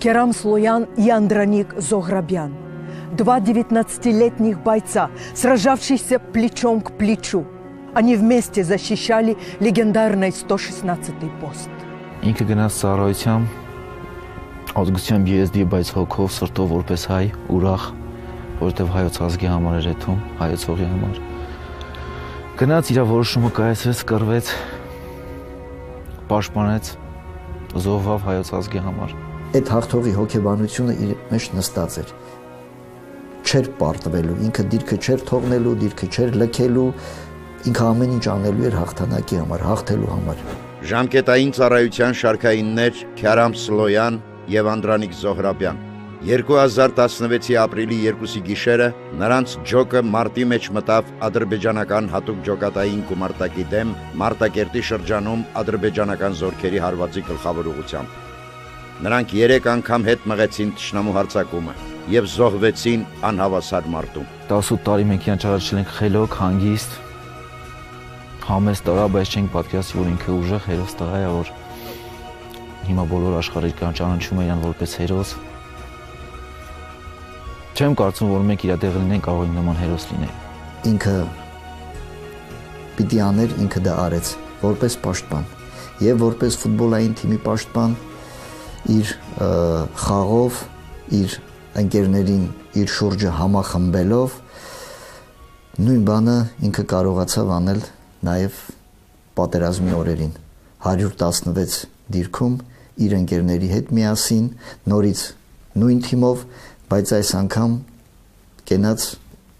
Керам Слоян и Андроник Зограбян. Два 19-летних бойца, сражавшиеся плечом к плечу. Они вместе защищали легендарный 116-й пост. Ինքը գնաց ծառայությամբ ազգությամբ եզդի բայց հոգով սրտով որպես հայ ուրախ որովհետև հայոց ազգի համար էր եթում հայոց հողի համար գնաց իր որոշումը կայացրեց կռվեց պաշտպանեց զոհվավ հայոց ազգի համար այդ հաղթողի հոգեբանությունը իր մեջ նստած էր չէր պարտվելու ինքը դիրքը չէր թողնելու դիրքը չէր լքելու ինքը ամեն ինչ անելու էր հաղթանակի համար հաղթելու համար Ժամկետային ծառայության շարքայիններ Քյարամ Սլոյան եւ Անդրանիկ Զոհրաբյան 2016-ի ապրիլի 2-ի գիշերը նրանց ջոկը մարտի մեջ մտավ ադրբեջանական հատուկ ջոկատային գումարտակի դեմ Մարտակերտի շրջանում ադրբեջանական զորքերի հարվածի գլխավոր ուղությամբ։ Նրանք 3 անգամ հետ մղեցին Տշնամու հարձակումը եւ զոհվեցին անհավասար մարտում։ 18 տարի մենք իրան ճանաչել ենք խելոք, հանգիստ, համեստ տղա, բայց չենք պատկերացրի, որ ինքը ուժեղ հերոս տղա է, որ հիմա բոլոր աշխարհը իրան ճանաչում է իրան որպես հերոս։ Չեմ կարծում, որ մենք իր տեղը լինենք կարող ենք նման հերոս լինել։ ինքը պիտի աներ ինքը դա արեց որպես պաշտպան եւ որպես ֆուտբոլային թիմի պաշտպան իր ը, խաղով իր ընկերներին իր շուրջը համախմբելով նույն բանը ինքը կարողացավ անել նաեւ պատերազմի օրերին 116 դիրքում իր ընկերների հետ միասին նորից նույն թիմով բայց այս անգամ կենաց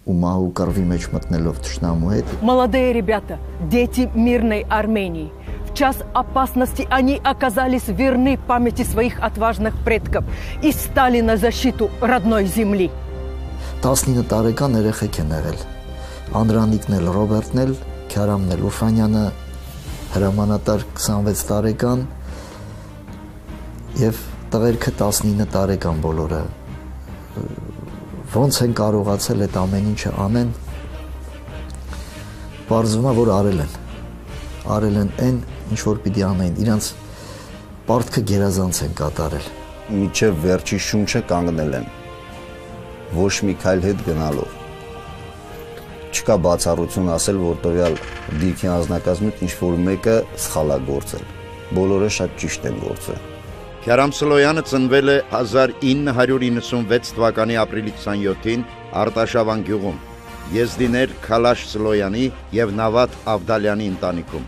ու մահու կռվի մեջ մտնելով ճշնամու հետ Молодые ребята, дети мирной Армении. В час опасности они оказались верны памяти своих отважных предков и стали на защиту родной земли. 19 տարեկան երեխեք են եղել Անդրանիկն էլ Ռոբերտն էլ Քյարամն էլ Ուֆանյանը հրամանատար 26 տարեկան եւ տղերքը 19 տարեկան բոլորը ոնց են կարողացել այդ ամեն ինչը անեն բարձվում է որ արել են արել են այն ինչ որ պիտի անեն իրանց պարտքը գերազանց են կատարել միջև վերջի շունչը կանգնել են ոչ մի քայլ հետ գնալով չկա բացառություն ասել որ տվյալ դիրքի անձնակազմից ինչ որ մեկը սխալ է գործել բոլորը շատ ճիշտ են գործել Քյարամ Սլոյանը ծնվել է 1996 թվականի ապրիլի 27-ին Արտաշավան գյուղում։ Եզդիներ Քալաշ Սլոյանի եւ Նավատ Ավդալյանի ընտանիքում։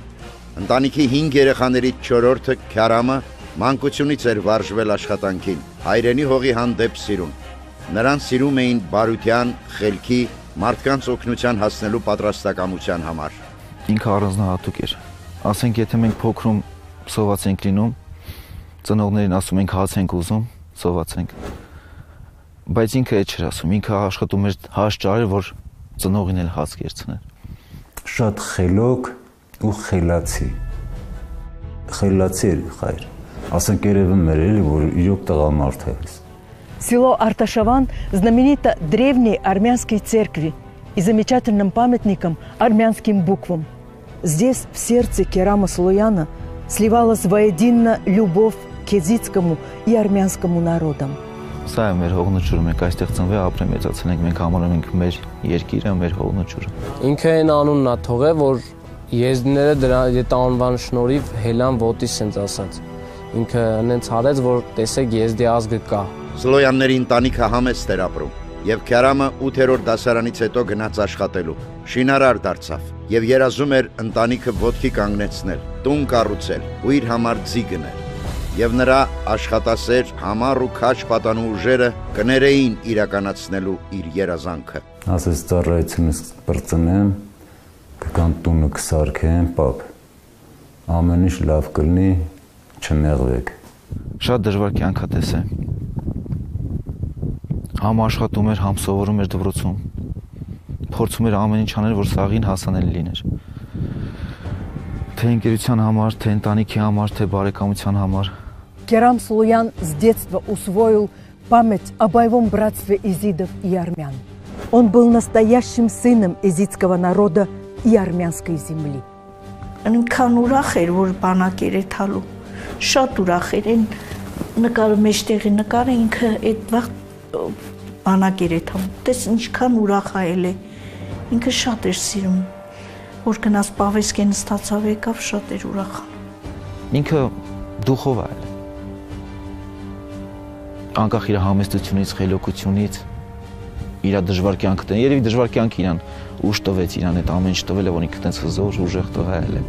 Ընտանիքի 5 երեխաներից 4-ը Քյարամը մանկությունից էր վարժվել աշխատանքին, հայրենի հողի հանդեպ սիրուն։ Նրան սիրում էին բարության, խելքի, մարդկանց օգնության հասնելու պատրաստակամության համար։ Ինքը առանձնահատուկ էր։ Ասենք, եթե մենք փոքրում սոված ենք լինում, ծնողներին ասում ենք հաց ենք ուզում, սոված ենք։ Բայց ինքը այդ չէր ասում, ինքը աշխատում էր հաշ ճարել, որ ծնողին էլ հաց կերցներ։ շատ խելոք ու խելացի խելացի էր խայր ասենք երևում էր էլի որ իրոք տղամարդ է Село Арташаван знаменито древней армянской церкви и замечательным памятником армянским буквам. Здесь, в сердце Керама Слояна, сливалась воедино любовь к езидскому и армянскому народам. Սա է մեր հողնուջուրը, մենք այստեղ ծնվել ապրել մեծացել ենք, մենք համարում ենք մեր երկիրը, մեր հողնուջուրը։ Ինքը այն անունն է թողել, որ եզդիները դրա այդ անվան շնորհիվ հելան ոտի սենց ասած։ Ինքը հենց արեց, որ տեսեք եզդի ազգը կա։ Սլոյանների ընտանիքը համեստ էր ապրում եւ Քյարամը 8-րդ դասարանից հետո գնաց աշխատելու։ Շինարար դարձավ եւ երազում էր ընտանիքը ոտքի կանգնեցնել, տուն կառուցել ու իր համար ձի գնել։ Եվ նրա աշխատասեր համառ ու քաչ պատանու ուժերը կներեին իրականացնելու իր երազանքը։ ասես ծառայությունս բրծնեմ կգան տունը կսարքեն պապ ամեն ինչ լավ կլինի չնեղվեք Շատ դժվար կյանքատես է։ Համ աշխատում էր, համ սովորում էր դպրոցում։ Փորձում էր ամեն ինչ անել, որ սաղին հասանելի լիներ։ Թե ընկերության համար, թե ընտանիքի համար, թե բարեկամության համար։ Керам Слоян с детства усвоил память о боевом братстве изидов и армян. Он был настоящим сыном изидского народа и армянской земли. Այնքան ուրախ էր, որ բանակեր է թալու։ Շատ ուրախ էր, այն նկարը մեջտեղի նկարը ինքը այդ վաղ բանակ էր այդ համ։ Տես ինչքան ուրախ այել է։ Ինքը շատ էր սիրում։ Որ գնաց Պավեսկեն ստացավ եկավ շատ էր ուրախ։ Ինքը դուխով այլ։ Անկախ իր համեստությունից, խելոքությունից, իր դժվար կյանքը տեն։ Երևի դժվար կյանքը իրան ուշ տվեց, իրան այդ ամեն ինչ տվել է, որ ինքը տենց հզոր ուժեղ տղա է։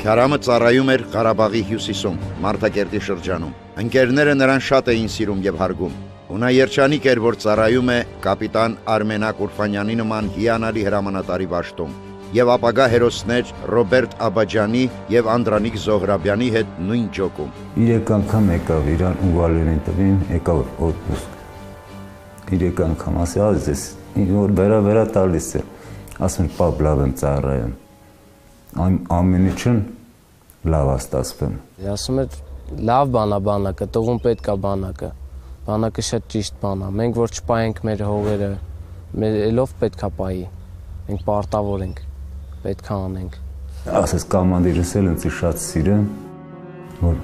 Քարամը ծառայում էր Ղարաբաղի հյուսիսում, Մարտակերտի շրջանում։ Ընկերները նրան շատ էին սիրում եւ հարգում։ Ու նա երջանիկ էր, որ ծառայում է կապիտան Արմենակ Ուրֆանյանի նման հիանալի հրամանատարի ճաշտում եւ ապագա հերոսներ Ռոբերտ Աբաջանի եւ Անդրանիկ Զոհրաբյանի հետ նույն ջոկում։ Երեք անգամ եկավ իրան ու Վալերին տվին, եկավ օդպուսկ։ Երեք անգամ ասի, «Ազես, որ վերա վերա տալիս է»։ Ասում «Պապ, լավ եմ ծառայում»։ Այն ամեն ինչն լավ է ստացվում։ Ասում էր լավ բանա բանակը, տղուն պետքա բանակը։ Բանակը շատ ճիշտ բան է։ Մենք որ չպայենք մեր հողերը, մեր ելով պետքա պայի։ Մենք պարտավոր ենք պետք է անենք։ Ասես կոմանդիրս էլ ինձ շատ սիրեմ, որ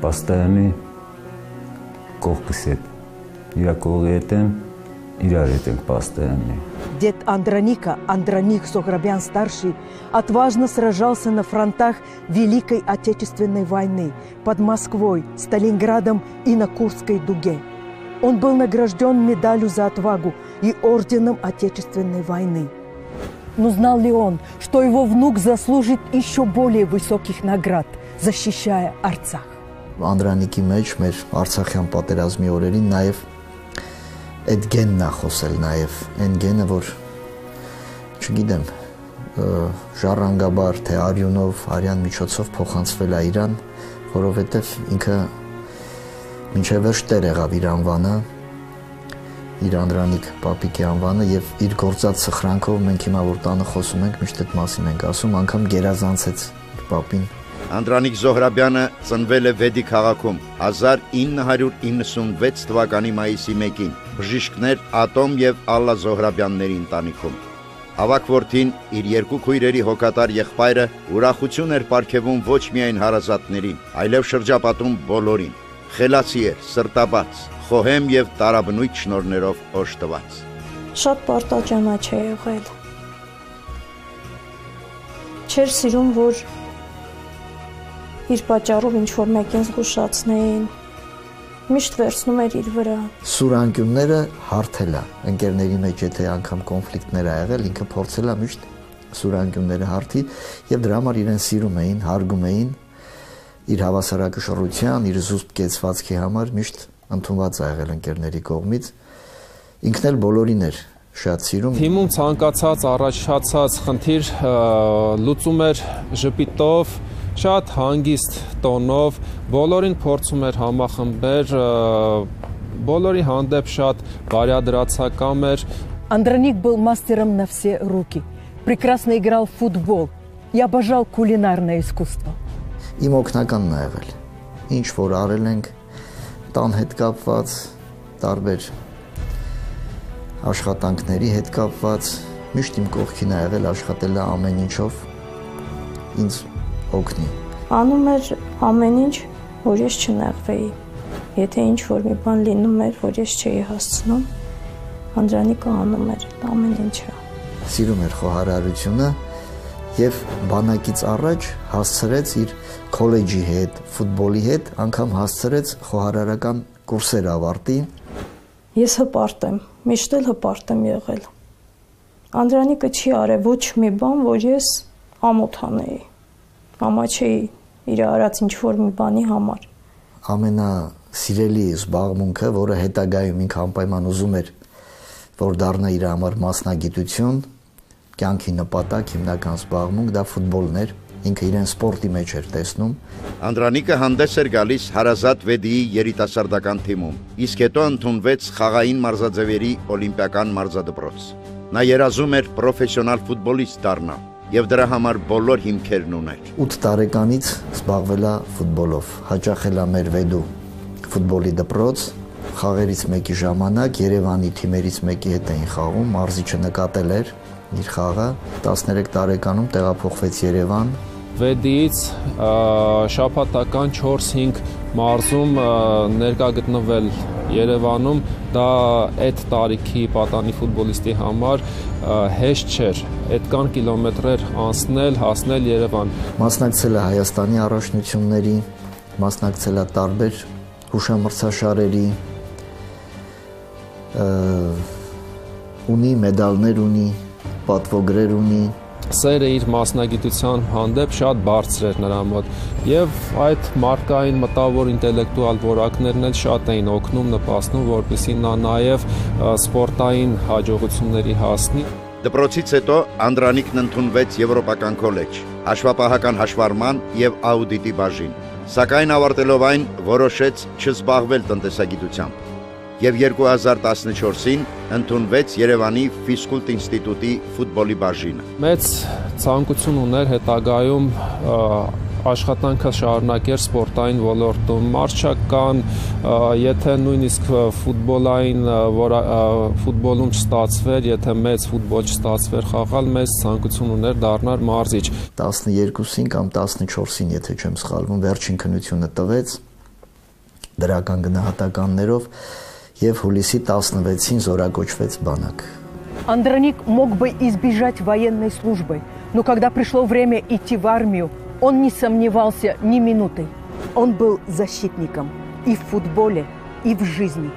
պաստայանի կողքս հետ, իրա կողի հետ եմ, իրար հետ ենք постоянно. Дед Андроника, Андроник Сохрабян-старший, отважно сражался на фронтах Великой Отечественной войны под Москвой, Сталинградом и на Курской дуге. Он был награжден медалью за отвагу и орденом Отечественной войны. Но знал ли он, что его внук заслужит еще более высоких наград, защищая Арцах? Անդրանիկի մեջ մեր Արցախյան պատերազմի օրերին նաև այդ գենն է խոսել նաև, այն գենը, որ չգիտեմ, ժառանգաբար թե արյունով, արյան միջոցով փոխանցվել է Իրան, որովհետև ինքը մինչև վերջ տեր եղավ իր անվանը, իր Անդրանիկ Պապիկի անվանը եւ իր գործած սխրանքով մենք հիմա որ տանը խոսում ենք, միշտ այդ մասին ենք ասում, անգամ գերազանցեց Պապին։ Անդրանիկ Զոհրաբյանը ծնվել է Վեդի քաղաքում 1996 թվականի մայիսի 1-ին։ Բժիշկներ Ատոմ եւ Ալլա Զոհրաբյանների ընտանիքում։ Ավակ որդին իր երկու քույրերի հոգատար եղբայրը ուրախություն էր ապարգևում ոչ միայն հարազատներին, այլև շրջապատում բոլորին։ Խելացի էր, սրտաբաց, խոհեմ եւ տարաբնույթ շնորներով օժտված։ Շատ պարտաճանաչ է եղել։ Չեր սիրում, որ իր պատճառով ինչ որ մեկին զգուշացնեին։ Միշտ վերցնում էր իր վրա։ Սուրանկյունները հարթել է։ Ընկերների մեջ եթե անգամ կոնֆլիկտներ ա եղել, ինքը փորձել է միշտ սուրանկյունները հարթի եւ դրա համար իրեն սիրում էին, հարգում էին իր հավասարակշռության, իր զուսպ կեցվածքի համար միշտ ընդունված ա եղել ընկերների կողմից։ Ինքն էլ բոլորին էր շատ սիրում։ Թիմում ցանկացած առաջացած խնդիր լուծում էր ժպիտով, շատ հանգիստ տոնով, բոլորին փորձում էր համախմբեր, բոլորի հանդեպ շատ բարյադրացակամ էր։ Андроник был мастером на все руки. Прекрасно играл в футбол и обожал кулинарное искусство. Իմ օգնականն ա եղել։ Ինչ որ արել ենք, տան հետ կապված, տարբեր աշխատանքների հետ կապված, միշտ իմ կողքին ա եղել աշխատել է ամեն ինչով ինձ օգնի։ Անում էր ամեն ինչ, որ ես չնեղվեի։ Եթե ինչ որ մի բան լինում էր, որ ես չէի հասցնում, Անդրանիկը անում էր ամեն ինչը։ Սիրում էր խոհարարությունը եւ բանակից առաջ հասցրեց իր քոլեջի հետ, ֆուտբոլի հետ անգամ հասցրեց խոհարարական կուրսեր ավարտին։ Ես հպարտ եմ, միշտ էլ հպարտ եմ եղել։ Անդրանիկը չի արել ոչ մի բան, որ ես ամոթ անեի։ Մամա չէի իր արած ինչ որ մի բանի համար։ Ամենա սիրելի զբաղմունքը, որը հետագայում ինքը անպայման ուզում էր, որ դառնա իր համար մասնագիտություն, կյանքի նպատակ, հիմնական զբաղմունք դա ֆուտբոլն էր ինքը իրեն սպորտի մեջ էր տեսնում։ Անդրանիկը հանդես էր գալիս Հարազատ Վեդիի երիտասարդական թիմում, իսկ հետո ընդունվեց խաղային մարզաձևերի օլիմպիական մարզադպրոց։ Նա երազում էր պրոֆեսիոնալ ֆուտբոլիստ դառնալ եւ դրա համար բոլոր հիմքերն ուներ։ 8 տարեկանից զբաղվել է ֆուտբոլով, հաճախել է մեր Վեդու ֆուտբոլի դպրոց, խաղերից մեկի ժամանակ Երևանի թիմերից մեկի հետ էին խաղում, մարզիչը նկատել էր իր խաղը, 13 տարեկանում տեղափոխվեց Երևան, Վեդից շաբաթական 4-5 մարզում ներկա գտնվել Երևանում դա այդ տարիքի պատանի ֆուտբոլիստի համար հեշտ չէր. Այդքան կիլոմետրեր անցնել, հասնել Երևան։ Մասնակցել է Հայաստանի առաջնությունների, մասնակցել է տարբեր հուշամրցաշարերի, ունի մեդալներ ունի, պատվոգրեր ունի, սերը իր մասնագիտության հանդեպ շատ բարձր էր նրա մոտ եւ այդ մարկային մտավոր ինտելեկտուալ որակներն էլ շատ էին օգնում նպաստում որպեսզի նա նաեւ սպորտային հաջողությունների հասնի Դպրոցից հետո Անդրանիկն ընդունվեց Եվրոպական քոլեջ, հաշվապահական հաշվառման եւ աուդիտի բաժին, սակայն ավարտելով այն որոշեց չզբաղվել տնտեսագիտությամբ եւ 2014-ին ընդունվեց Երևանի Ֆիզկուլտ ինստիտուտի ֆուտբոլի բաժինը։ Մեծ ցանկություն ուներ հետագայում աշխատանքը շարունակեր սպորտային ոլորտում մարշական եթե նույնիսկ ֆուտբոլային որ ֆուտբոլում չստացվեր եթե մեծ ֆուտբոլ չստացվեր խաղալ մեզ ցանկություն ուներ դառնալ մարզիչ 12-ին կամ 14-ին եթե չեմ սխալվում վերջին քննությունը տվեց դրական գնահատականներով եւ հուլիսի 16-ին զորակոչվեց բանակ։ Андроник мог бы избежать военной службы, но когда пришло время идти в армию, он не сомневался ни минуты. Он был защитником и в футболе, и в жизни.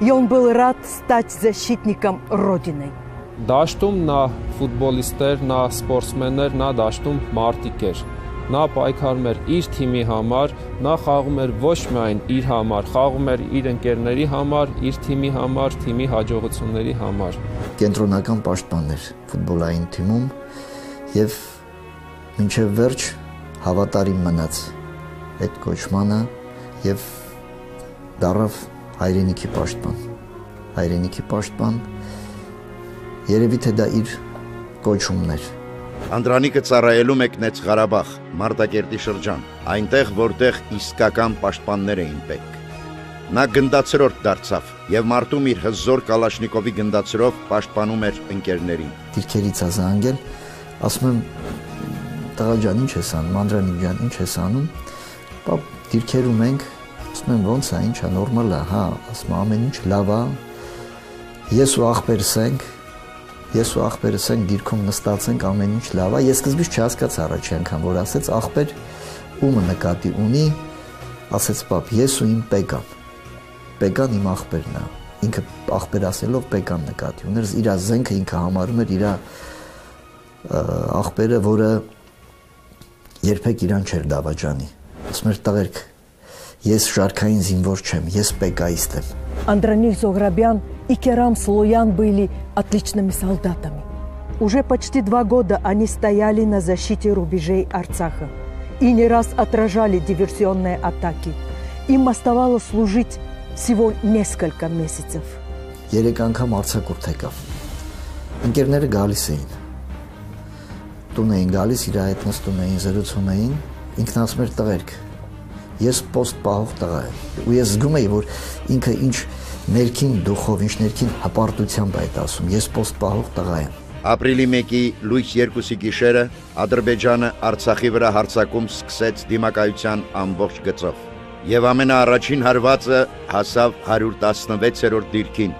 И он был рад стать защитником Родины. Դաշտում նա ֆուտբոլիստ էր, նա սպորտսմեն էր, նա դաշտում մարտիկ էր նա պայքարում էր իր թիմի համար, նա խաղում էր ոչ միայն իր համար, խաղում էր իր ընկերների համար, իր թիմի համար, թիմի հաջողությունների համար։ Կենտրոնական պաշտպան էր ֆուտբոլային թիմում եւ մինչև վերջ հավատարիմ մնաց այդ կոչմանը եւ դարավ հայրենիքի պաշտպան։ Հայրենիքի պաշտպան երևի թե դա իր կոչումն էր Անդրանիկը ծառայելու մեկնեց Ղարաբաղ, Մարտակերտի շրջան, այնտեղ, որտեղ իսկական պաշտպաններ էին պետք։ Նա գնդացրորդ դարձավ եւ մարտում իր հզոր Կալաշնիկովի գնդացրով պաշտպանում էր ընկերներին։ Դիրքերից ազանգել, ասում եմ տղա ջան, ինչ ես անում, Անդրանիկ ջան, ինչ ես անում։ Բա դիրքերում ենք, ասում եմ ո՞նց է, ինչա նորմալ է, հա, ասում ամեն ինչ լավ է։ Ես ու ախպերս ենք, ես ու ախպերս ենք դիրքում նստած ենք ամեն ինչ լավ է ես սկզբից չհասկացա առաջի անգամ որ ասեց ախպեր ումը նկատի ունի ասեց պապ ես ու իմ պեկան պեկան իմ ախպերն է ինքը ախպեր ասելով պեկան նկատի ուներ իր զենքը ինքը համարում էր իր ախպերը որը երբեք իրան չէր դավաճանի ասում էր տղերք ես շարքային զինվոր չեմ ես պեկայիստ եմ Андроник Зограбян и Керам Слоян были отличными солдатами. Уже почти два года они стояли на защите рубежей Арцаха и не раз отражали диверсионные атаки. Им оставалось служить всего несколько месяцев. Երեք անգամ արցակուրդ եկավ։ Ընկերները գալիս էին։ Տուն էին գալիս, իր հետ նստում էին, զրուցում էին։ Ինքն ասում էր տղերք, ես post պահող տղա եմ։ Ու ես զգում եի, որ ինքը ինչ ներքին դուխով, ինչ ներքին հպարտությամբ այդ ասում։ Ես post պահող տղա եմ։ Ապրիլի 1-ի լույս 2-ի գիշերը Ադրբեջանը Արցախի վրա հարձակում սկսեց դիմակայության ամբողջ գծով։ Եվ ամենաառաջին հարվածը հասավ 116-րդ դիրքին,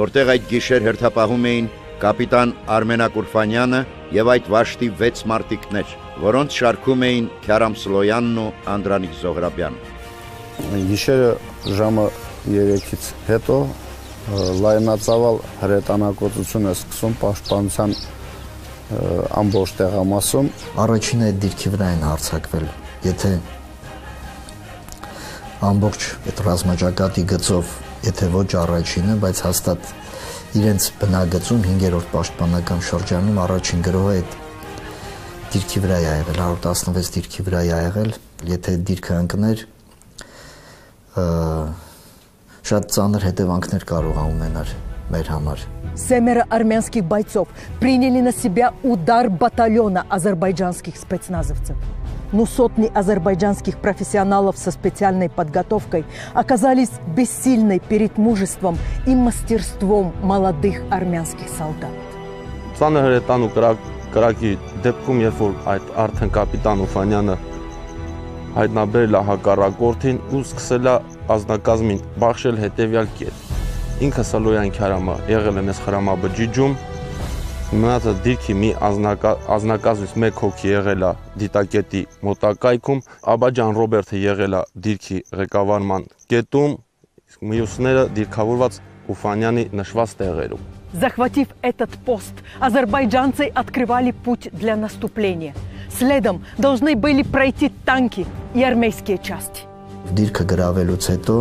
որտեղ այդ գիշեր հերթապահում էին կապիտան Արմենա Կուրֆանյանը եւ այդ վաշտի 6 մարտիկներ, որոնց շարքում էին Քյարամ Սլոյանն ու Անդրանիկ Զողրաբյանը։ Գիշերը ժամը 3-ից հետո լայնածավալ հրետանակոծություն է սկսում պաշտպանության ամբողջ տեղամասում։ Առաջինը այդ դիրքի վրա են հարցակվել։ Եթե ամբողջ այդ ռազմաճակատի գծով, եթե ոչ առաջինը, բայց հաստատ իրենց բնագծում 5-րդ պաշտպանական շրջանում առաջին գրոհը այդ դիրքի վրա է եղել 116 դիրքի վրա է եղել եթե դիրքը ընկներ շատ ծանր հետևանքներ կարող է ունենալ մեր համար։ Семеро армянских бойцов приняли на себя удар батальона азербайджанских спецназовцев. Но сотни азербайджанских профессионалов со специальной подготовкой оказались бессильны перед мужеством и мастерством молодых армянских солдат. Ծանր հրետան ու կրակ կրակի դեպքում երբ որ այդ արդեն կապիտան Ուֆանյանը հայտնաբերել է հակառակորդին ու սկսել է ազնագազմին բախշել հետևյալ կերպ։ Ինքը Սալոյան Քարամը եղել է մեզ խրամաբջիջում, Մնացած դիրքի մի ազնակազույց մեկ հոգի եղել է դիտակետի մոտակայքում, Աբաջան Ռոբերտը եղել է դիրքի ղեկավարման կետում, իսկ մյուսները դիրքավորված Уфанյանի նշված տեղերում։ Захватив этот пост, азербайджанцы открывали путь для наступления. Следом должны были пройти танки и армейские части. Դիրքը գրավելուց հետո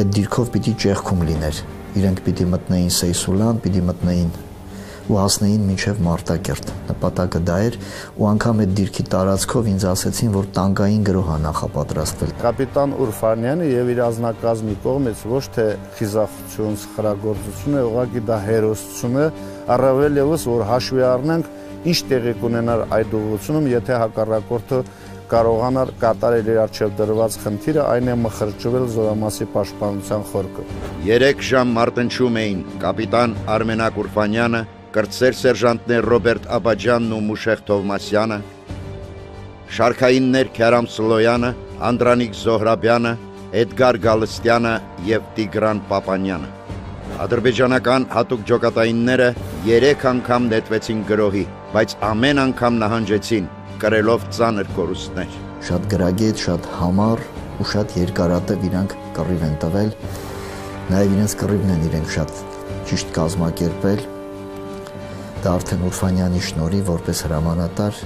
այդ դիրքով պիտի ճեղքում լիներ։ Իրենք պիտի մտնեին Սեյսուլան, պիտի մտնեին ու հասնեին մինչև Մարտակերտ։ Նպատակը դա էր ու անգամ այդ դիրքի տարածքով ինձ ասեցին, որ տանկային գրոհ է նախապատրաստվել։ Կապիտան Ուրֆանյանը եւ իր ազնագազմի կողմից ոչ թե խիզախություն, սխրագործություն է, ուղղակի դա հերոսություն է, առավել եւս որ հաշվի առնենք ինչ տեղի կունենար այդ ուղղությունում, եթե հակառակորդը կարողանար կատարել իր արժև դրված խնդիրը, այն է մխրճվել զորամասի պաշտպանության խորքը։ 3 ժամ մարտնչում էին կապիտան Արմենակ Ուրֆանյանը, կրտսեր սերժանտներ Ռոբերտ Աբաջյանն ու Մուշեղ Թովմասյանը, շարքայիններ Քյարամ Սլոյանը, Անդրանիկ Զոհրաբյանը, Էդգար Գալստյանը եւ Տիգրան Պապանյանը։ Ադրբեջանական հատուկ ջոկատայինները 3 անգամ նետվեցին գրոհի, բայց ամեն անգամ նահանջեցին, կրելով ծանր կորուստներ։ Շատ գրագետ, շատ համառ ու շատ երկարատև իրանք կռիվ են տվել։ Նաև իրենց կռիվն են իրենք շատ ճիշտ կազմակերպել դա արդեն Ուրֆանյանի շնորհի որպես հրամանատար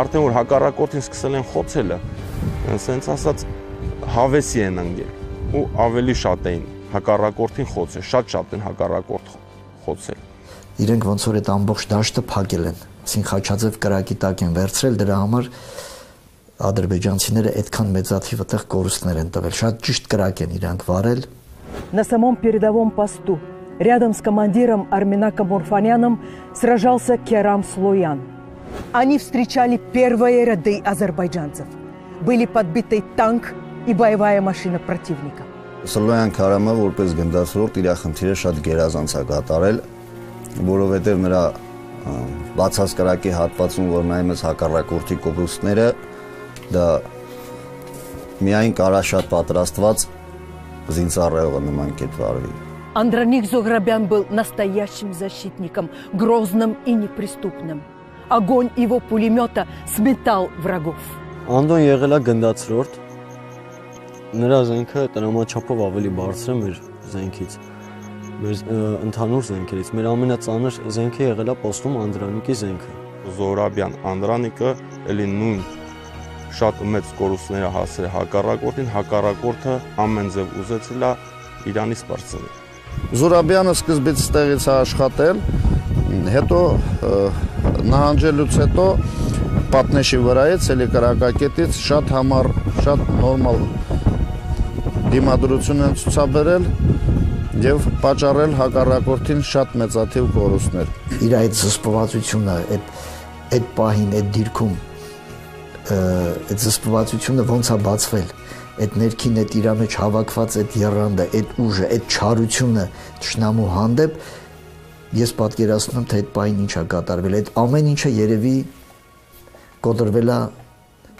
արդեն որ հակառակորդին սկսել են խոցելը ասենց ասած հավեսի են ընկել ու ավելի շատ էին հակառակորդին խոցել շատ-շատ են հակառակորդ խոցել իրենք ոնց որ այդ ամբողջ դաշտը փակել են ասին խաչաձև կրակի տակ են վերցրել դրա համար ադրբեջանցիները այդքան մեծաթիվ այդտեղ կորուստներ են տվել շատ ճիշտ կրակ են իրանք վարել на самом передовом посту Рядом с командиром Арминаком Урфаняном сражался Керам Слоян. Они встречали первые ряды азербайджанцев. Были подбиты танк и боевая машина противника. Սլոյան Քարամը որպես գնդացրորդ իր խնդիրը շատ գերազանց է կատարել, որովհետև նրա բացած կրակի հատվածում որ նայում ես հակառակորդի կորուստները, դա միայն կարա շատ պատրաստված զինծառայողը նման կերպարվի։ Андроник Зограбян был настоящим защитником, грозным и неприступным. Огонь его пулемета сметал врагов. Անդոն եղել է գնդացրորդ։ Նրա զենքը տրամաչափով ավելի բարձր է մեր զենքից։ Մեր ընդհանուր զենքերից մեր ամենածանր զենքը եղել է պոստում Անդրանիկի զենքը։ Զորաբյան Անդրանիկը էլի նույն շատ մեծ կորուստներ հասել հակառակորդին, հակառակորդը ամեն ձև ուզեցել է Իրանի սպարծել։ Զուրաբյանը սկզբից ստեղից է աշխատել, հետո նահանջելուց հետո պատնեշի վրայից էլի կրակակետից շատ համառ, շատ նորմալ դիմադրություն են ցուցաբերել եւ պատճառել հակառակորդին շատ մեծաթիվ կորուստներ։ Իր այդ զսպվածությունը, այդ այդ պահին, այդ դիրքում այդ զսպվածությունը ոնց է բացվել այդ ներքին այդ իր մեջ հավաքված այդ երանդը, այդ ուժը, այդ չարությունը ճշնամու հանդեպ ես պատկերացնում թե այդ պայն ինչա կատարվել, այդ ամեն ինչը երևի կոտրվել է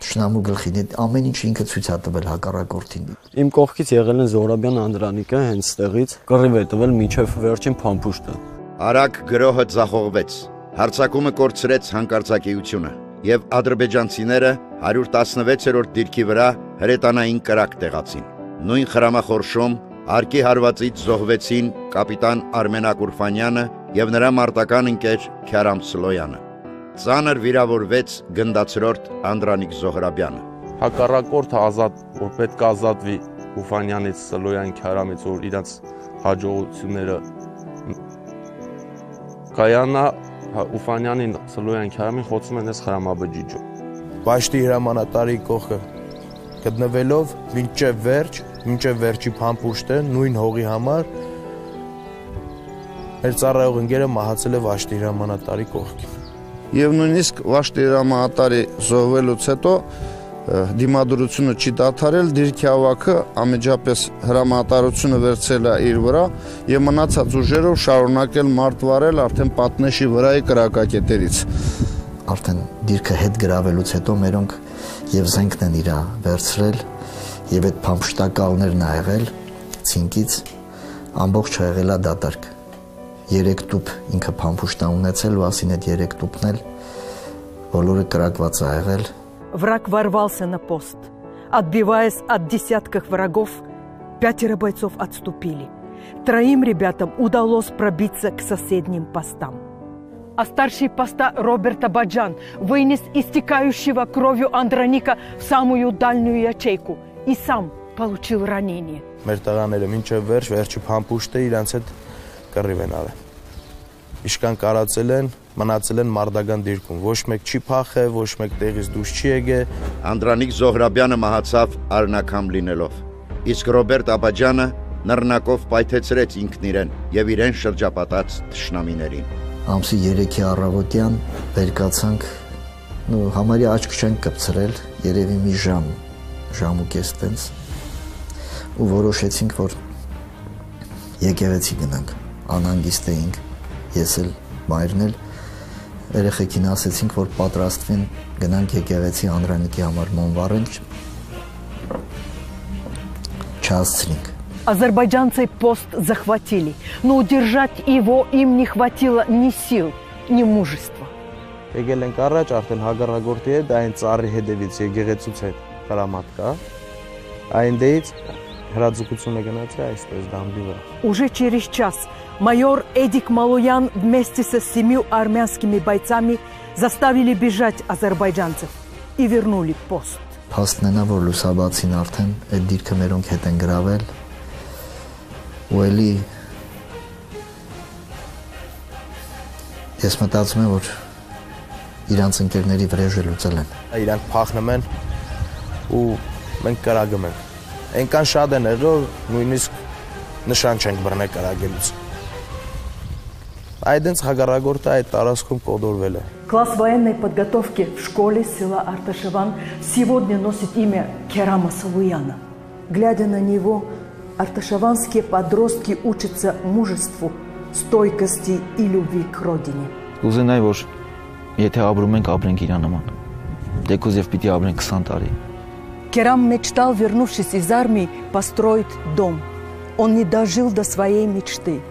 ճշնամու գլխին, այդ ամեն ինչ ինքը ցույց է տվել հակառակորդին։ Իմ կողքից եղել են Զորաբյան Անդրանիկը հենց տեղից կռիվ է տվել միջև վերջին փամփուշտը։ Արագ գրոհը ձախողվեց։ Հարցակումը կորցրեց հանկարծակիությունը եւ ադրբեջանցիները 116-րդ դիրքի վրա հրետանային կրակ տեղացին։ Նույն խրամախորշում արկի հարվածից զոհվեցին կապիտան Արմենակ Ուրֆանյանը եւ նրա մարտական ընկեր Քյարամ Սլոյանը։ Ծանր վիրավորվեց գնդացրորդ Անդրանիկ Զոհրաբյանը։ Հակառակորդը ազատ, որ պետք է ազատվի Ուրֆանյանից, Սլոյան, Քյարամից, որ իրաց հաջողությունները կայանա Ուֆանյանին Սլոյան Քյարամին խոցում են այս խրամաբջիջում։ Պաշտի հրամանատարի կողքը գտնվելով մինչև վերջ, մինչև վերջի փամփուշտը նույն հողի համար մեր ծառայող ընկերը մահացել է Վաշտի հրամանատարի կողքին։ Եվ նույնիսկ Վաշտի հրամանատարի զոհվելուց հետո դիմադրությունը չի դադարել, դիրքի ավակը ամեջապես հրամատարությունը վերցել է իր վրա եւ մնացած ուժերով շարունակել մարտվարել արդեն պատնեշի վրայի կրակակետերից։ Արդեն դիրքը հետ գրավելուց հետո մերոնք եւ զենքն են իրա վերցրել եւ այդ փամփշտակալներն ա եղել ցինկից ամբողջ եղելա դատարկ 3 տուփ ինքը փամփուշտա ունեցել ու ասին այդ 3 տուփն էլ բոլորը կրակված ա եղել Враг ворвался на пост. Отбиваясь от десятков врагов, пятеро бойцов отступили. Троим ребятам удалось пробиться к соседним постам. А старший поста Роберт Абаджан вынес истекающего кровью Андроника в самую дальнюю ячейку и сам получил ранение. Մեր տղաները մինչև վերջ, վերջի փամփուշտը իրանց հետ կռիվ են արել։ Իշկան կարածել են, մնացել են մարդական դիրքում։ Ոչ մեկ չի փախե, ոչ մեկ տեղից դուրս չի եկե։ Անդրանիկ Զոհրաբյանը մահացավ արնակամ լինելով։ Իսկ Ռոբերտ Աբաջանը նռնակով պայթեցրեց ինքն իրեն եւ իրեն շրջապատած թշնամիներին։ ամսի 3-ի առավոտյան վեր կացանք նո համարյա աչք չենք կպցրել երևի մի ժամ ժամ ու կես տենց ու որոշեցինք որ եկեղեցի գնանք անհանգիստ էինք ես էլ մայրն էլ երեխեքին ասեցինք որ պատրաստվեն գնանք եկեղեցի Անդրանիկի համար մոնվարենք չհասցրինք Азербайджанцы пост захватили, но удержать его им не хватило ни сил, ни мужества. Եկել ենք առաջ, արդեն հագարագորտի հետ, այն ծառի հետևից եկեղեցուց հետ հրամատ կա։ Այն դեից հրաձգությունը գնացի այստեղ դամբի վրա։ Уже через час майор Эдик Малуян вместе со семью армянскими бойцами заставили бежать азербайджанцев и вернули пост. Փաստն է որ լուսաբացին արդեն այդ դիրքը մերոնք հետ են գravel ու էլի ես մտածում եմ որ իրանց ընկերների վրեժը լուծել են Իրանք փախնում են ու մենք կրագում ենք։ Այնքան շատ են եղել, նույնիսկ նշան չենք բռնել կրագելուց։ Այդենց հագարագորտը այդ տարածքում կոդորվել է։ Класс военной подготовки в школе села Арташеван сегодня носит имя Керама Салуяна. Глядя на него, арташеванские подростки учатся мужеству, стойкости и любви к родине. Կուզենայի որ եթե ապրում ենք, ապրենք իր նման։ Դեկոզ եւ піти ապրենք 20 տարի։ Керам мечтал, вернувшись из армии, построить дом. Он не дожил до своей мечты.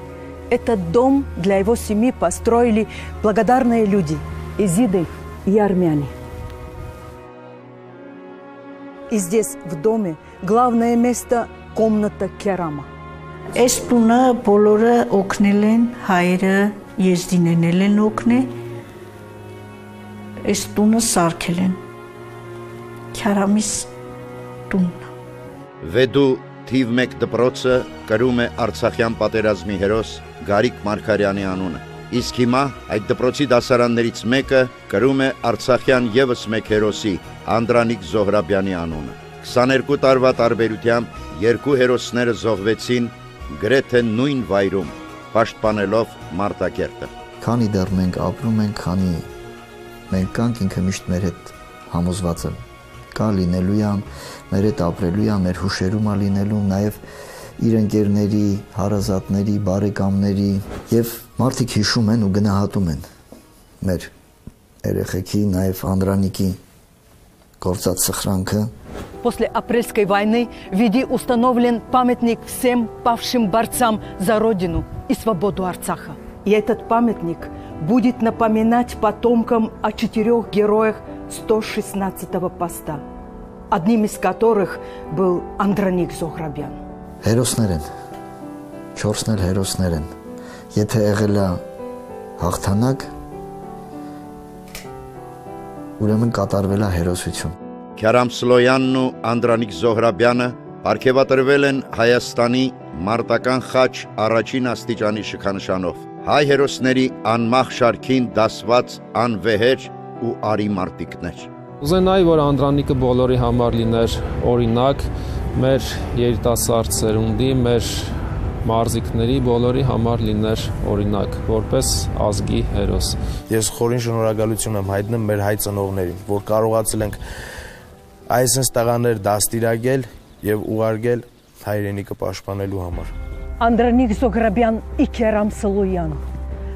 Этот дом для его семьи построили благодарные люди – изиды и армяне. И здесь, в доме, главное место – Կոմնատը կերամա։ Այս տունը բոլորը օգնել են հայերը, եզդինեն են օգնել։ Այս տունը սարքել են։ Քարամիս տունն։ Վեդու թիվ 1 դպրոցը կրում է Արցախյան պատերազմի հերոս Գարիկ Մարկարյանի անունը։ Իսկ հիմա այդ դպրոցի դասարաններից մեկը կրում է Արցախյան եւս մեկ հերոսի Անդրանիկ Զոհրաբյանի անունը։ 22 տարվա տարբերությամբ երկու հերոսները զոհվեցին գրեթե նույն վայրում, պաշտպանելով Մարտակերտը։ Քանի դեռ մենք ապրում ենք, քանի մենք կանք ինքը միշտ մեր հետ համոզված է կա լինելու է, մեր հետ ապրելու է, մեր հուշերում է լինելու, նաև իր ընկերների, հարազատների, բարեկամների եւ մարդիկ հիշում են ու գնահատում են մեր երեխեքի, նաև Անդրանիկի գործած սխրանքը После апрельской войны в Виде установлен памятник всем павшим борцам за Родину и свободу Арцаха. И этот памятник будет напоминать потомкам о четырех героях 116-го поста, одним из которых был Андроник Зохрабян. Հերոսներ են։ 4-ն էլ հերոսներ են։ Եթե եղել է հաղթանակ, ուրեմն կատարվել է հերոսություն։ Քյարամ Սլոյանն ու Անդրանիկ Զոհրաբյանը ապարգևատրվել են Հայաստանի մարտական խաչ առաջին աստիճանի շքանշանով։ Հայ հերոսների անմախ շարքին դասված անվեհեր ու արի մարտիկներ։ Ուզենայի, որ Անդրանիկը բոլորի համար լիներ օրինակ, մեր երիտասարդ սերունդի, մեր մարզիկների բոլորի համար լիներ օրինակ, որպես ազգի հերոս։ Ես խորին շնորհակալություն եմ հայտնում մեր հայ ծնողներին, որ կարողացել ենք այսպես տղաներ դաստիարակել եւ ուղարկել հայրենիքը պաշտպանելու համար։ Андроник Зограбян и Керам Салуян,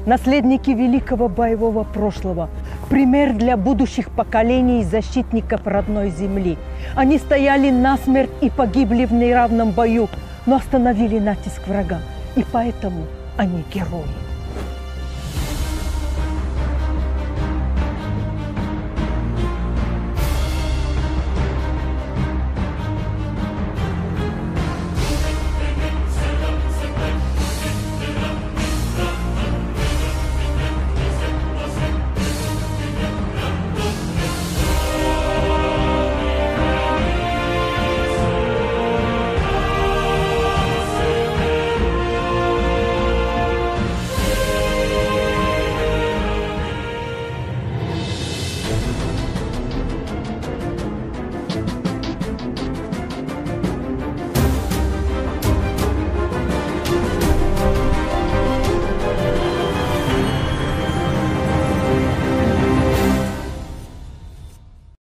наследники великого боевого прошлого, пример для будущих поколений защитников родной земли. Они стояли насмерть и погибли в неравном бою, но остановили натиск врага. И поэтому они герои.